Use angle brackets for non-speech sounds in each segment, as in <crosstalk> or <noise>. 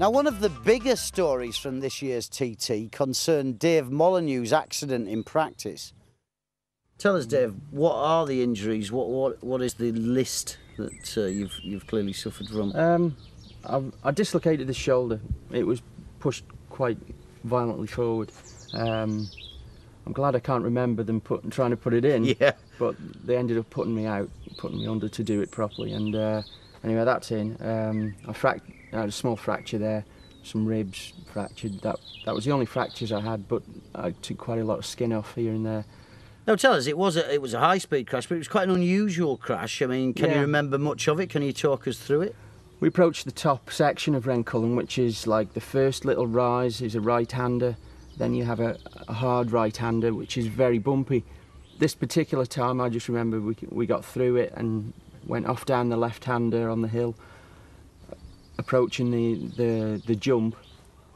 Now, one of the biggest stories from this year's TT concerned Dave Molyneux's accident in practice. Tell us, Dave, what are the injuries? What what what is the list that uh, you've you've clearly suffered from? Um, I, I dislocated the shoulder. It was pushed quite violently forward. Um, I'm glad I can't remember them put, trying to put it in. <laughs> Yeah. But they ended up putting me out, putting me under to do it properly. And uh, anyway, that's in. Um, I, I had a small fracture there, some ribs fractured. That that was the only fractures I had, but I took quite a lot of skin off here and there. Now, tell us, it was a it was a high speed crash, but it was quite an unusual crash. I mean, can you remember much of it? Can you talk us through it? We approached the top section of Rhencullen, which is like the first little rise is a right-hander. Then you have a, a hard right-hander, which is very bumpy. This particular time, I just remember we, we got through it and went off down the left-hander on the hill, approaching the, the, the jump.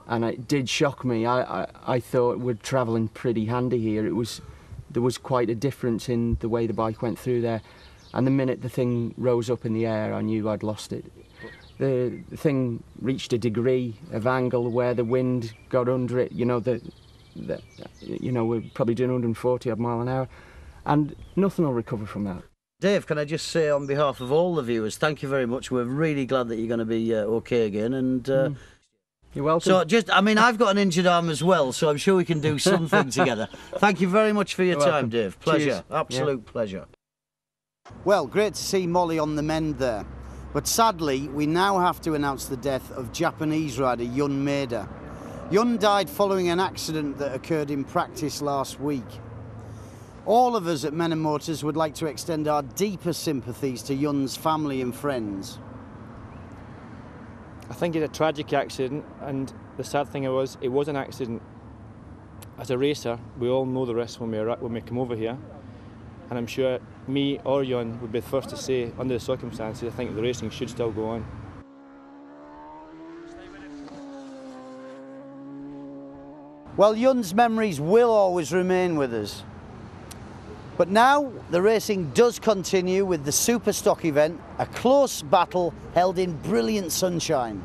And it did shock me. I, I, I thought we're travelling pretty handy here. It was there was quite a difference in the way the bike went through there. And the minute the thing rose up in the air, I knew I'd lost it. The, thing reached a degree of angle where the wind got under it. You know, the, the you know we're probably doing 140 odd mile an hour, and nothing will recover from that. Dave, can I just say on behalf of all the viewers, thank you very much. We're really glad that you're going to be uh, okay again. And uh, You're welcome. so, just, I mean, I've got an injured arm as well, so I'm sure we can do <laughs> something together. Thank you very much for your You're time, welcome. Dave. Pleasure, Cheers. absolute pleasure. Well, great to see Molly on the mend there. But sadly, we now have to announce the death of Japanese rider Yun Maeda. Yun died following an accident that occurred in practice last week. All of us at Men and Motors would like to extend our deepest sympathies to Yun's family and friends. I think it's a tragic accident, and the sad thing was, it was an accident. As a racer, we all know the risks when we when we come over here, and I'm sure me or Yun would be the first to say, under the circumstances, I think the racing should still go on. Well, Yun's memories will always remain with us. But now the racing does continue with the Super Stock event, a close battle held in brilliant sunshine.